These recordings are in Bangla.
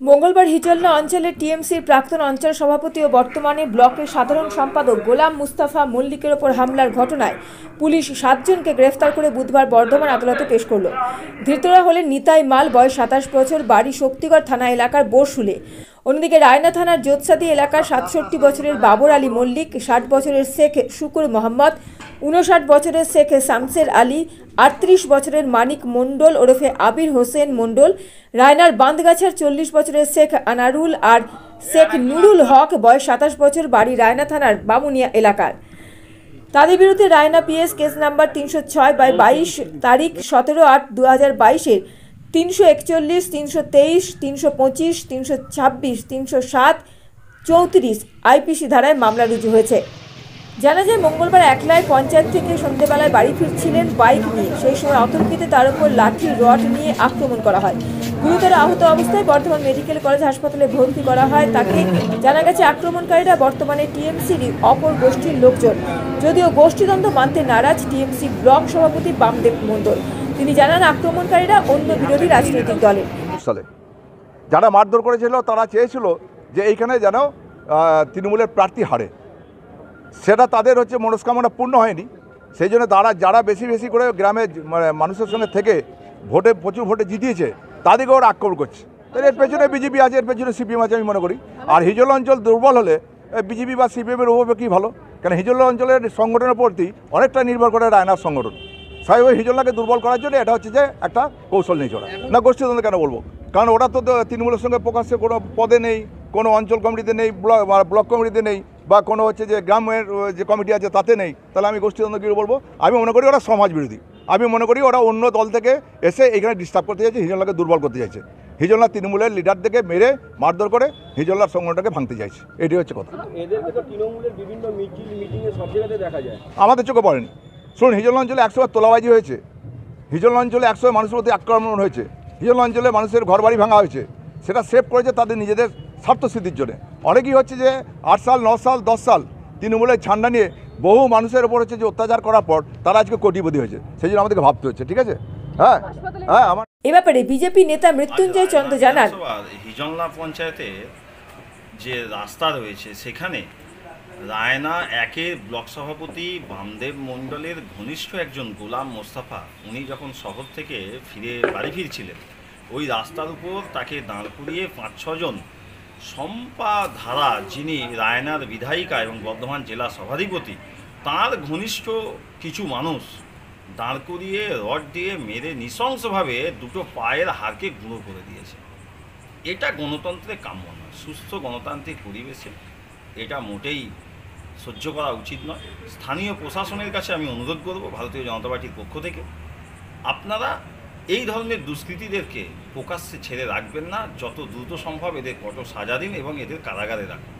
মঙ্গলবার হিজলনা অঞ্চলে টিএমসির প্রাক্তন অঞ্চল সভাপতি ও বর্তমানে ব্লকের সাধারণ সম্পাদক গোলাম মুস্তাফা মল্লিকের ওপর হামলার ঘটনায় পুলিশ সাতজনকে গ্রেফতার করে বুধবার বর্ধমান আদালতে পেশ করল। ধৃতরা হলেন নিতাই মাল, বয়স সাতাশ বছর, বাড়ি শক্তিগড় থানা এলাকার বোরশুলে। অন্যদিকে রায়না থানার যোৎসাদি এলাকার সাতষট্টি বছরের বাবর আলী মল্লিক, ষাট বছরের শেখ শুকুর মোহাম্মদ, উনষাট বছরের শেখ শামসের আলী, আটত্রিশ বছরের মানিক মণ্ডল ওরফে আবির হোসেন মণ্ডল, রায়নার বাঁধগাছার চল্লিশ বছরের শেখ আনারুল আর শেখ নুরুল হক বয়স সাতাশ বছর বাড়ি রায়না থানার বামুনিয়া এলাকার। তাদের বিরুদ্ধে রায়না পিএস কেস নাম্বার তিনশো ছয় বাই বাইশ তারিখ সতেরো আট দু হাজার বাইশের তিনশো একচল্লিশ, তিনশো তেইশ, তিনশো পঁচিশ, তিনশো ছাব্বিশ, তিনশো সাত, চৌত্রিশ আইপিসি ধারায় মামলা রুজু হয়েছে। জানা যায়, মঙ্গলবার একলায় পঞ্চায়েত থেকে সন্ধ্যেবেলায় বাড়ি ফিরছিলেন বাইক নিয়ে। সেই সময় অতর্কিতে তার উপর লাঠি, রড নিয়ে আক্রমণ করা হয়। গুরুতর আহত অবস্থায় বর্ধমান মেডিকেল কলেজ হাসপাতালে ভর্তি করা হয় তাকে। জানা গেছে, আক্রমণকারীরা বর্তমানে টিএমসির অপর গোষ্ঠীর লোকজন। যদিও গোষ্ঠীদ্বন্দ্ব মানতে নারাজ টিএমসি ব্লক সভাপতি বামদেব মণ্ডল। তিনি জানান, আক্রমণকারীরা অন্য বিরোধী রাজনৈতিক দলের। সালে যারা মারধর করেছিল, তারা চেয়েছিল যে এইখানে যেন তৃণমূলের প্রার্থী হারে। সেটা তাদের হচ্ছে মনস্কামনা পূর্ণ হয়নি। সেই জন্য তারা যারা বেশি বেশি করে গ্রামে মানে মানুষের সঙ্গে থেকে ভোটে, প্রচুর ভোটে জিতিয়েছে তাদেরকে ওরা আক্রমণ করছে। এর পেছনে বিজেপি আছে, এর পেছনে সিপিএম আছে, আমি মনে করি। আর হিজল অঞ্চল দুর্বল হলে বিজেপি বা সিপিএমের উপর কি ভালো? কারণ হিজল অঞ্চলের সংগঠনের প্রতি অনেকটা নির্ভর করে রায়নার সংগঠন। সাহেব ওই হিজলাকে দুর্বল করার জন্য এটা হচ্ছে যে একটা কৌশল নেই ওরা না গোষ্ঠীদ্বন্দ্ব কেন বলব? কারণ ওরা তো তৃণমূলের সঙ্গে প্রকাশ্যে কোনো পদে নেই কোনো অঞ্চল কমিটিতে নেই ব্লক কমিটিতে নেই বা কোনো হচ্ছে যে গ্রামের যে কমিটি আছে তাতে নেই। তাহলে আমি গোষ্ঠীদ্বন্দ্ব কী বলব? আমি মনে করি ওরা সমাজ বিরোধী। আমি মনে করি ওরা অন্য দল থেকে এসে এখানে ডিস্টার্ব করতে চাইছে হিজলাকে দুর্বল করতে চাইছে। হিজলা তৃণমূলের লিডার থেকে মেরে মারধর করে হিজলার সংগঠনটাকে ভাঙতে চাইছে। এটাই হচ্ছে কথা। তৃণমূলের বিভিন্ন সব জায়গাতে দেখা যায়। আমাদের চোখে পড়েনি। শুনুন হিজল অঞ্চলে একশো তোলাবাজি হয়েছে। হিজল অঞ্চলে একশো মানুষের প্রতি আক্রমণ হয়েছে। হিজল অঞ্চলে মানুষের ঘরবাড়ি ভাঙা হয়েছে। সেটা সেভ করেছে তাদের নিজেদের স্বার্থ সিদ্ধির জন্য। অনেকেই হচ্ছে যে আট সাল ন সাল দশ সাল তৃণমূলের ছান্ডা নিয়ে বহু মানুষের ওপর হচ্ছে যে অত্যাচার করার পর তারা আজকে কোটিপতি হয়েছে। সেই জন্য আমাদেরকে ভাবতে হচ্ছে ঠিক আছে? হ্যাঁ হ্যাঁ আমার এ ব্যাপারে বিজেপি নেতা মৃত্যুঞ্জয় চন্দ্র জানান বিধানসভার হিজনলা পঞ্চায়েতে যে রাস্তা রয়েছে সেখানে রায়না একের ব্লক সভাপতি বামদেব মণ্ডলের ঘনিষ্ঠ একজন গোলাম মোস্তাফা। উনি যখন শহর থেকে ফিরে বাড়ি ফিরছিলেন, ওই রাস্তার উপর তাকে দাঁড় করিয়ে পাঁচ ছজন শম্পা ধারা যিনি রায়নার বিধায়িকা এবং বর্ধমান জেলা সভাধিপতি, তার ঘনিষ্ঠ কিছু মানুষ দাঁড় করিয়ে রড দিয়ে মেরে নৃশংসভাবে দুটো পায়ের হাড়কে গুঁড়ো করে দিয়েছে। এটা গণতন্ত্রে কাম্য নয়, সুস্থ গণতান্ত্রিক পরিবেশে এটা মোটেই সহ্য করা উচিত নয়। স্থানীয় প্রশাসনের কাছে আমি অনুরোধ করব ভারতীয় জনতা পার্টির পক্ষ থেকে, আপনারা এই ধরনের দুষ্কৃতীদেরকে প্রকাশ্যে ছেড়ে রাখবেন না, যত দ্রুত সম্ভব এদের কঠোর সাজা দিন এবং এদের কারাগারে রাখুন।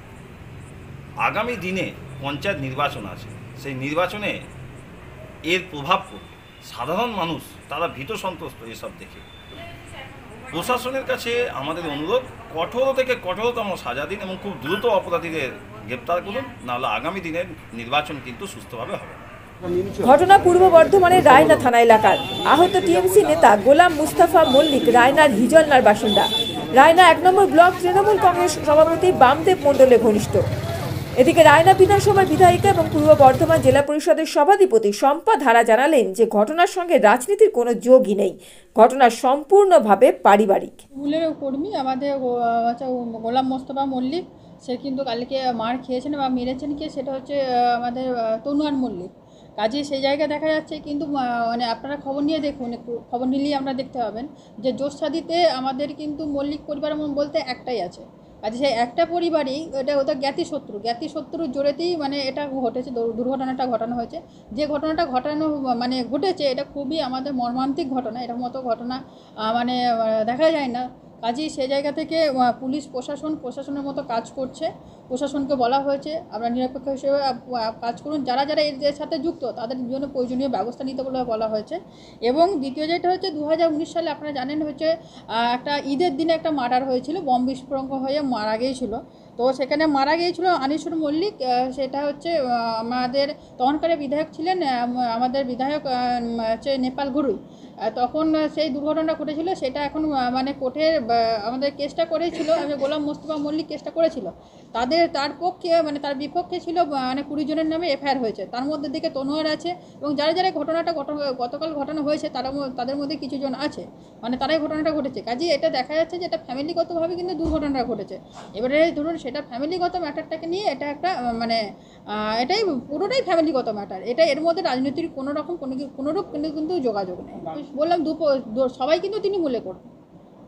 আগামী দিনে পঞ্চায়েত নির্বাচন আছে, সেই নির্বাচনে এর প্রভাব পড়বে। সাধারণ মানুষ, তারা ভীত সন্ত্রস্ত এসব দেখে। প্রশাসনের কাছে আমাদের অনুরোধ, কঠোর থেকে কঠোরতম সাজা দিন এবং খুব দ্রুত অপরাধীদের গ্রেপ্তার করুন, নাহলে আগামী দিনের নির্বাচন কিন্তু সুস্থভাবে হবে। ঘটনা পূর্ব বর্ধমানের রায়না থানা এলাকার। আহত টিএমসি নেতা গোলাম মুস্তাফা মল্লিক, রায়নার হিজলনার বাসিন্দা। রায়না এক নম্বর ব্লক তৃণমূল কংগ্রেস সভাপতি বামদেব মণ্ডলের ঘনিষ্ঠ। এদিকে রায়না বিধানসভার বিধায়িকা এবং পূর্ব বর্ধমান জেলা পরিষদের সভাধিপতি শম্পা ধারা জানালেন যে ঘটনার সঙ্গে রাজনীতির কোনো যোগই নেই। ঘটনা সম্পূর্ণভাবে পারিবারিক। স্কুলের কর্মী আমাদের গোলাম মোস্তফা মল্লিক সে কিন্তু কালকে মার খেয়েছেন বা মেরেছেন কে সেটা হচ্ছে আমাদের আহ, তনুয়ান মল্লিক। কাজে সেই জায়গায় দেখা যাচ্ছে কিন্তু মানে আপনারা খবর নিয়ে দেখুন খবর নিলেই আমরা দেখতে পাবেন যে জোরসাদিতে আমাদের কিন্তু মল্লিক পরিবার বলতে একটাই আছে। কাজে সেই একটা পরিবারই এটা ওদের জ্ঞাতিশত্রু। জ্ঞাতিশত্রুর জ্ঞাতি শত্রুর জোরেতেই মানে এটা ঘটেছে দুর্ঘটনাটা ঘটানো হয়েছে। যে ঘটনাটা ঘটানো মানে ঘটেছে, এটা খুবই আমাদের মর্মান্তিক ঘটনা। এরকম মতো ঘটনা মানে দেখা যায় না। কাজেই সে জায়গা থেকে পুলিশ, প্রশাসন, প্রশাসনের মতো কাজ করছে। প্রশাসনকে বলা হয়েছে আপনারা নিরপেক্ষ হিসেবে কাজ করুন। যারা যারা এর সাথে যুক্ত, তাদের জন্য প্রয়োজনীয় ব্যবস্থা নিতে বলে, বলা হয়েছে। এবং দ্বিতীয় যেটা হচ্ছে দু হাজার উনিশ সালে আপনারা জানেন হচ্ছে একটা ঈদের দিনে একটা মার্ডার হয়েছিল, বম বিস্ফোরণ হয়ে মারা গিয়েছিল। তো সেখানে মারা গিয়েছিল আনিসুর মল্লিক সেটা হচ্ছে আমাদের তখনকার বিধায়ক ছিলেন আমাদের বিধায়ক হচ্ছে নেপাল গুরুই। তখন সেই দুর্ঘটনা ঘটেছিল, সেটা এখন মানে কোর্টের আমাদের কেসটা করেছিল, আমি গোলাম মোস্তফা মল্লিক কেসটা করেছিল। তাদের, তার পক্ষে মানে তার বিপক্ষে ছিল মানে কুড়ি জনের নামে এফআইআর হয়েছে। তার মধ্যে দিকে তনোয়ার আছে, এবং যারা যারা ঘটনাটা ঘট- গতকাল ঘটনা হয়েছে, তারা তাদের মধ্যে কিছু জন আছে। মানে তারাই ঘটনাটা ঘটেছে। কাজে এটা দেখা যাচ্ছে যে এটা ফ্যামিলিগতভাবে কিন্তু দুর্ঘটনাটা ঘটেছে। এবারে ধরুন, সেটা ফ্যামিলিগত ম্যাটারটাকে নিয়ে এটা একটা মানে এটাই পুরোটাই ফ্যামিলিগত ম্যাটার। এটা এর মধ্যে রাজনীতির কোনো রকম কোনো কোনোরূপ কিন্তু কিন্তু যোগাযোগ নেই। বললাম দুপো সবাই কিন্তু তিনি মূল্যে করবে।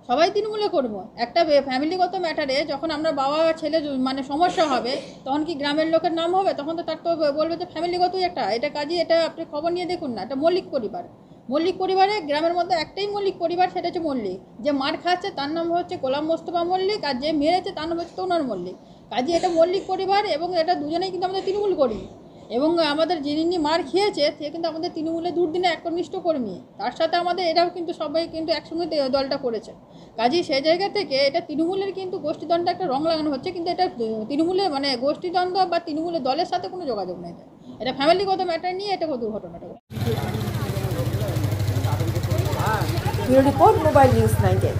সবাই তৃণমূলে করব। একটা ফ্যামিলিগত ম্যাটারে যখন আমরা বাবা বা ছেলে মানে সমস্যা হবে, তখন কি গ্রামের লোকের নাম হবে? তখন তো তার তো বলবে যে ফ্যামিলিগতই একটা। এটা কাজে, এটা আপনি খবর নিয়ে দেখুন না। এটা মল্লিক পরিবার। মল্লিক পরিবারে গ্রামের মধ্যে একটাই মল্লিক পরিবার, সেটা হচ্ছে মল্লিক। যে মার খাচ্ছে, তার নাম হচ্ছে গোলাম মোস্তফা মল্লিক, আর যে মেরেছে, তার নাম হচ্ছে তৌনার মল্লিক। কাজে, এটা মল্লিক পরিবার এবং এটা দুজনেই কিন্তু আমাদের তৃণমূল কর্মী। এবং আমাদের যিনি মার খেয়েছে সে কিন্তু আমাদের তৃণমূলের দুর্দিনে একনিষ্ঠ কর্মী। তার সাথে আমাদের এরাও কিন্তু সবাই কিন্তু একসঙ্গে দলটা করেছে। কাজেই সেই জায়গা থেকে এটা তৃণমূলের কিন্তু গোষ্ঠীদ্বন্দ্ব একটা রং লাগানো হচ্ছে কিন্তু এটা তৃণমূলের মানে গোষ্ঠীদ্বন্দ্ব বা তৃণমূলের দলের সাথে কোনো যোগাযোগ নেই। এটা ফ্যামিলিগত ম্যাটার নিয়ে এটা দুর্ঘটনাটা রিপোর্ট মোবাইল নিউজ নাইনটেন